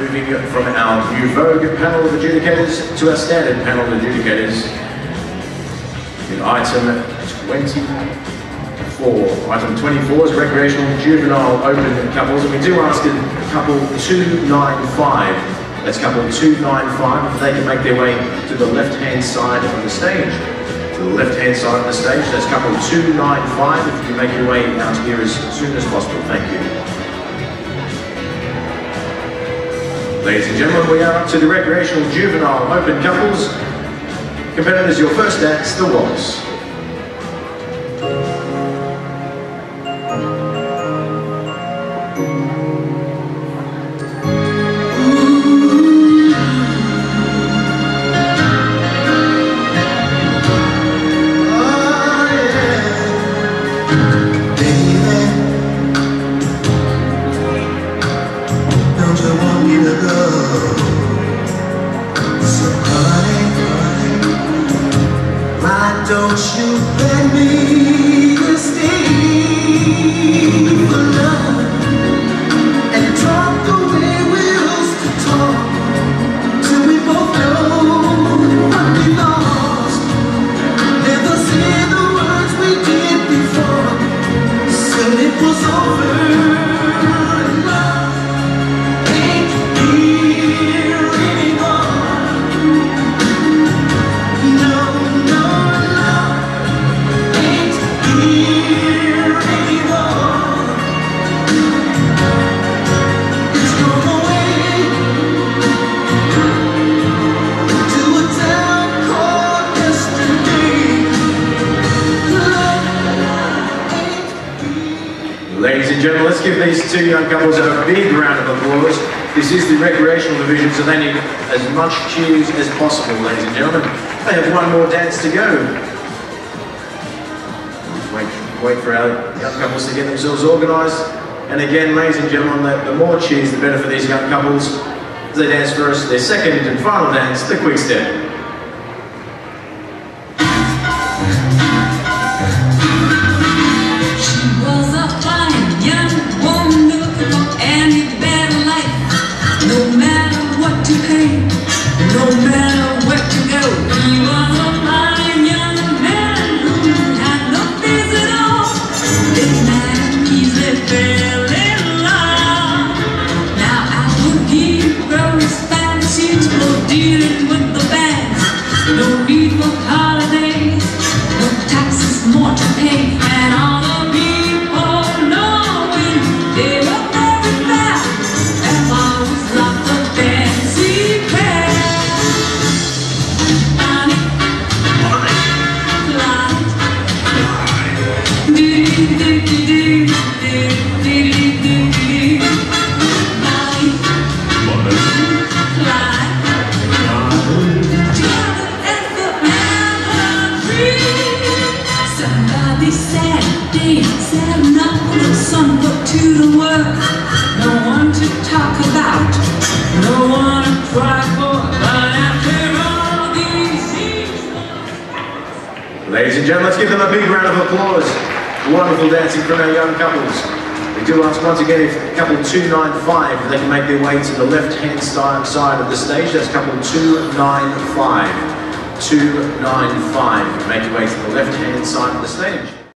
moving from our new Vogue panel of adjudicators to our standard panel of adjudicators in item 24. Item 24 is recreational juvenile open couples, and we do ask a couple 295. That's couple 295 if they can make their way to the left-hand side of the stage. To the left-hand side of the stage, that's couple 295 if you can make your way out here as soon as possible. Thank you. Ladies and gentlemen, we are up to the recreational juvenile open couples. Competitors, your first dance, the waltz. Don't you let me stay for love gentlemen, let's give these two young couples a big round of applause. This is the recreational division, so they need as much cheers as possible, ladies and gentlemen. They have one more dance to go. Wait, wait for our young couples to get themselves organised. And again, ladies and gentlemen, the, more cheers, the better for these young couples. They dance first, their second and final dance, the quick step. estrela. Ladies and gentlemen, let's give them a big round of applause. Wonderful dancing from our young couples. We do ask once again if couple 295, if they can make their way to the left-hand side of the stage. That's couple 295. 295. Make your way to the left-hand side of the stage.